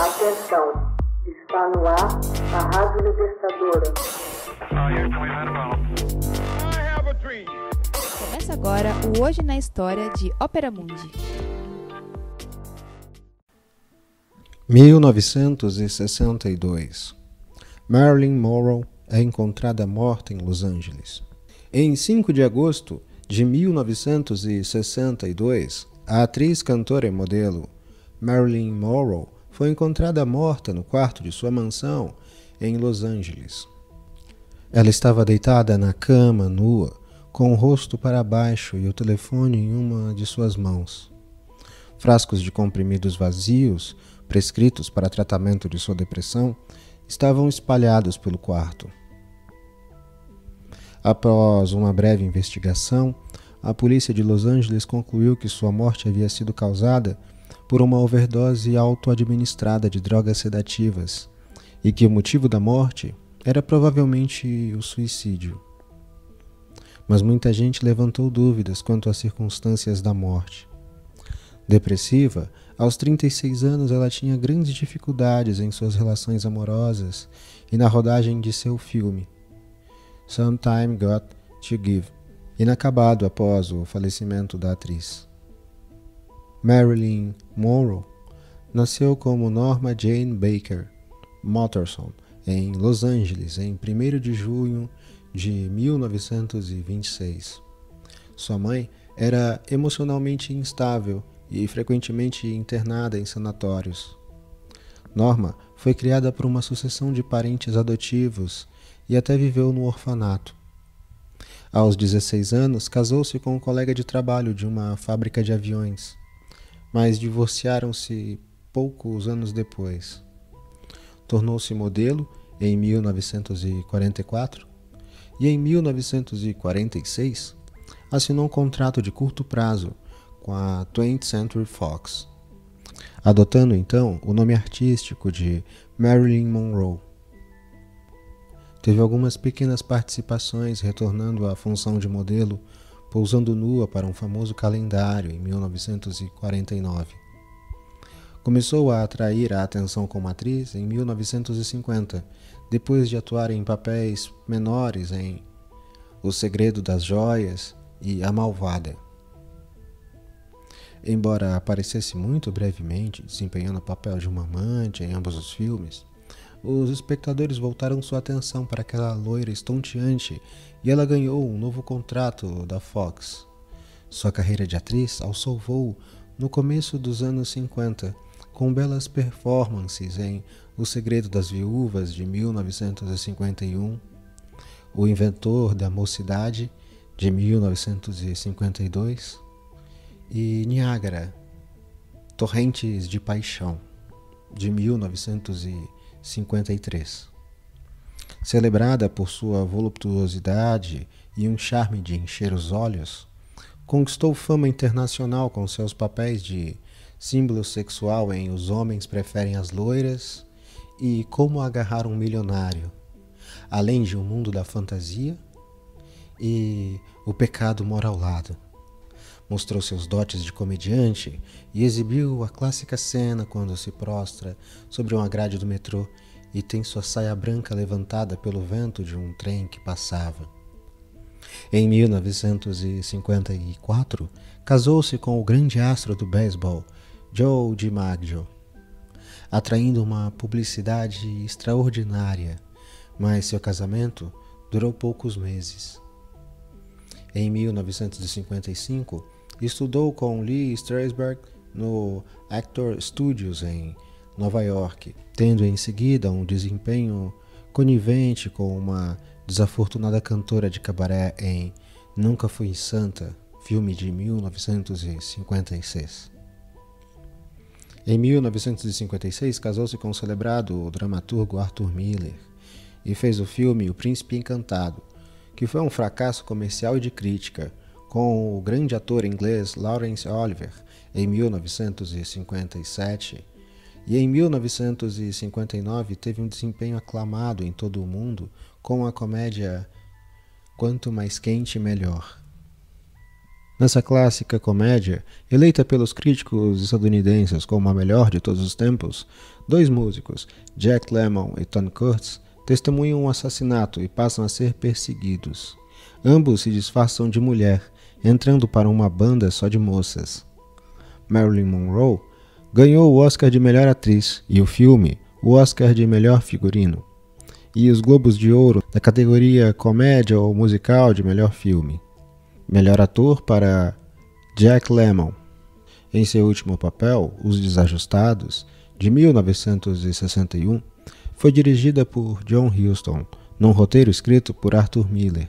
Atenção, está no ar a Rádio Libertadora. Começa agora o Hoje na História de Ópera Mundi. 1962 Marilyn Monroe é encontrada morta em Los Angeles. Em 5 de agosto de 1962, a atriz, cantora e modelo Marilyn Monroe foi encontrada morta no quarto de sua mansão em Los Angeles. Ela estava deitada na cama, nua, com o rosto para baixo e o telefone em uma de suas mãos. Frascos de comprimidos vazios, prescritos para tratamento de sua depressão, estavam espalhados pelo quarto. Após uma breve investigação, a polícia de Los Angeles concluiu que sua morte havia sido causada por uma overdose auto-administrada de drogas sedativas e que o motivo da morte era provavelmente o suicídio. Mas muita gente levantou dúvidas quanto às circunstâncias da morte. Depressiva, aos 36 anos ela tinha grandes dificuldades em suas relações amorosas e na rodagem de seu filme Sometime Got to Give, inacabado após o falecimento da atriz. Marilyn Monroe nasceu como Norma Jane Baker Motterson em Los Angeles em 1 de junho de 1926. Sua mãe era emocionalmente instável e frequentemente internada em sanatórios. Norma foi criada por uma sucessão de parentes adotivos e até viveu no orfanato. Aos 16 anos, casou-se com um colega de trabalho de uma fábrica de aviões, mas divorciaram-se poucos anos depois. Tornou-se modelo em 1944 e em 1946 assinou um contrato de curto prazo com a 20th Century Fox, adotando então o nome artístico de Marilyn Monroe. Teve algumas pequenas participações retornando à função de modelo, pousando nua para um famoso calendário em 1949. Começou a atrair a atenção como atriz em 1950, depois de atuar em papéis menores em O Segredo das Joias e A Malvada. Embora aparecesse muito brevemente, desempenhando o papel de uma amante em ambos os filmes, os espectadores voltaram sua atenção para aquela loira estonteante e ela ganhou um novo contrato da Fox. Sua carreira de atriz alçou voo no começo dos anos 50, com belas performances em O Segredo das Viúvas de 1951, O Inventor da Mocidade de 1952 e Niágara, Torrentes de Paixão, de 1953. Celebrada por sua voluptuosidade e um charme de encher os olhos, conquistou fama internacional com seus papéis de símbolo sexual em Os Homens Preferem as Loiras e Como Agarrar um Milionário, além de O Mundo da Fantasia e O Pecado Mora ao Lado mostrou seus dotes de comediante e exibiu a clássica cena quando se prostra sobre uma grade do metrô e tem sua saia branca levantada pelo vento de um trem que passava. Em 1954, casou-se com o grande astro do beisebol, Joe DiMaggio, atraindo uma publicidade extraordinária, mas seu casamento durou poucos meses. Em 1955, Estudou com Lee Strasberg no Actor Studios em Nova York, tendo em seguida um desempenho conivente com uma desafortunada cantora de cabaré em Nunca Fui Santa, filme de 1956. Em 1956, casou-se com o celebrado dramaturgo Arthur Miller e fez o filme O Príncipe Encantado, que foi um fracasso comercial e de crítica, com o grande ator inglês Laurence Olivier em 1957 e em 1959 teve um desempenho aclamado em todo o mundo com a comédia Quanto Mais Quente Melhor. Nessa clássica comédia, eleita pelos críticos estadunidenses como a melhor de todos os tempos, dois músicos, Jack Lemmon e Tom Kurtz, testemunham um assassinato e passam a ser perseguidos. Ambos se disfarçam de mulher, entrando para uma banda só de moças. Marilyn Monroe ganhou o Oscar de melhor atriz e o filme o Oscar de melhor figurino e os Globos de Ouro da categoria comédia ou musical de melhor filme. Melhor ator para Jack Lemmon. Em seu último papel, Os Desajustados, de 1961, foi dirigida por John Huston, num roteiro escrito por Arthur Miller,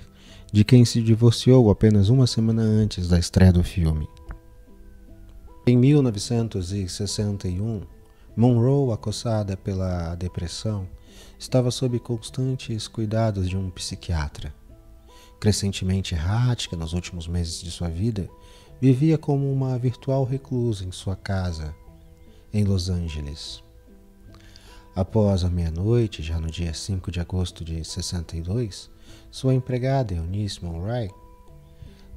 de quem se divorciou apenas uma semana antes da estreia do filme. Em 1961, Monroe, acossada pela depressão, estava sob constantes cuidados de um psiquiatra. Crescentemente errática nos últimos meses de sua vida, vivia como uma virtual reclusa em sua casa, em Los Angeles. Após a meia-noite, já no dia 5 de agosto de 62, sua empregada Eunice Monroe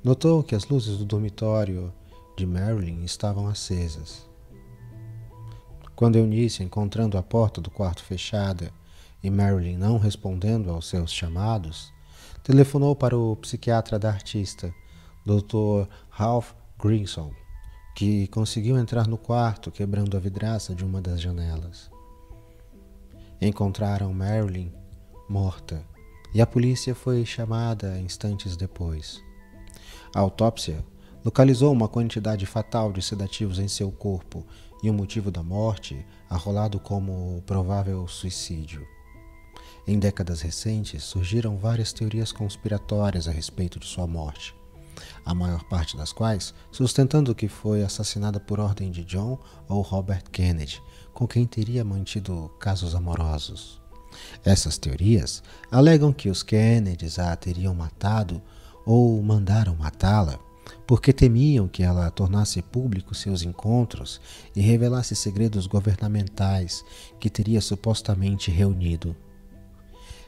notou que as luzes do dormitório de Marilyn estavam acesas. Quando Eunice, encontrando a porta do quarto fechada e Marilyn não respondendo aos seus chamados, telefonou para o psiquiatra da artista, Dr. Ralph Grinson, que conseguiu entrar no quarto quebrando a vidraça de uma das janelas. Encontraram Marilyn morta e a polícia foi chamada instantes depois. A autópsia localizou uma quantidade fatal de sedativos em seu corpo e o motivo da morte arrolado como provável suicídio. Em décadas recentes, surgiram várias teorias conspiratórias a respeito de sua morte, a maior parte das quais sustentando que foi assassinada por ordem de John ou Robert Kennedy, com quem teria mantido casos amorosos. Essas teorias alegam que os Kennedys a teriam matado ou mandaram matá-la porque temiam que ela tornasse público seus encontros e revelasse segredos governamentais que teria supostamente reunido.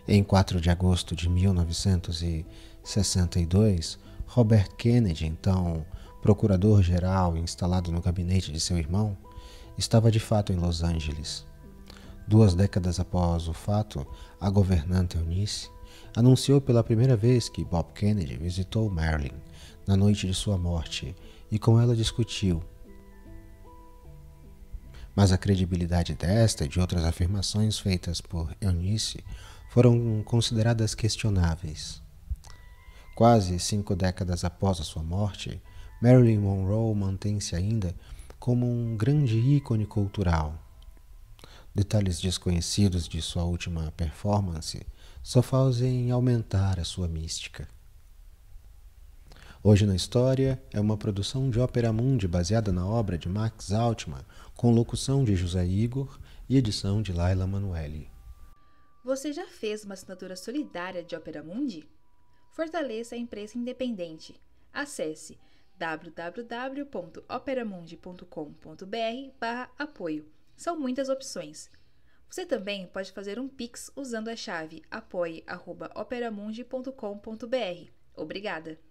Em 4 de agosto de 1962, Robert Kennedy, então procurador-geral instalado no gabinete de seu irmão, estava de fato em Los Angeles. Duas décadas após o fato, a governante Eunice anunciou pela primeira vez que Bob Kennedy visitou Marilyn na noite de sua morte e com ela discutiu. Mas a credibilidade desta e de outras afirmações feitas por Eunice foram consideradas questionáveis. Quase cinco décadas após a sua morte, Marilyn Monroe mantém-se ainda como um grande ícone cultural. Detalhes desconhecidos de sua última performance só fazem aumentar a sua mística. Hoje na História é uma produção de Ópera Mundi baseada na obra de Max Altman, com locução de José Igor e edição de Laila Manuelli. Você já fez uma assinatura solidária de Ópera Mundi? Fortaleça a empresa independente. Acesse www.operamundi.com.br/apoio. São muitas opções. Você também pode fazer um Pix usando a chave apoie.operamundi.com.br. Obrigada!